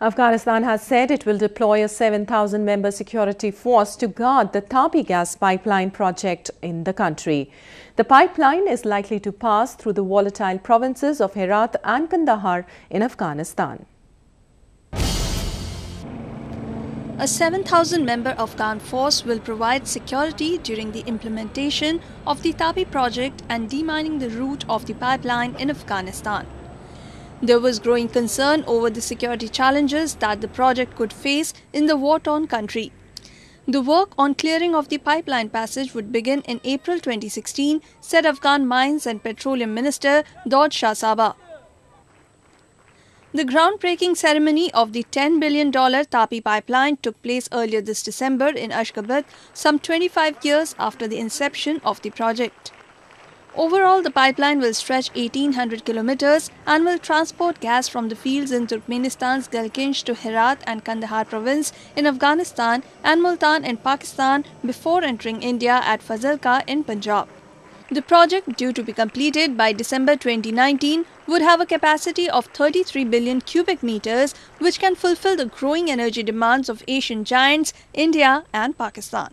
Afghanistan has said it will deploy a 7,000 member security force to guard the Tapi gas pipeline project in the country. The pipeline is likely to pass through the volatile provinces of Herat and Kandahar in Afghanistan. A 7,000 member Afghan force will provide security during the implementation of the Tapi project and demining the route of the pipeline in Afghanistan. There was growing concern over the security challenges that the project could face in the war-torn country. The work on clearing of the pipeline passage would begin in April 2016, said Afghan Mines and Petroleum Minister Daud Shah Saba. The groundbreaking ceremony of the $10 billion Tapi pipeline took place earlier this December in Ashgabat, some 25 years after the inception of the project. Overall, the pipeline will stretch 1800 kilometers and will transport gas from the fields in Turkmenistan's Galkynysh to Herat and Kandahar province in Afghanistan and Multan in Pakistan before entering India at Fazilka in Punjab. The project, due to be completed by December 2019, would have a capacity of 33 billion cubic meters, which can fulfill the growing energy demands of Asian giants, India and Pakistan.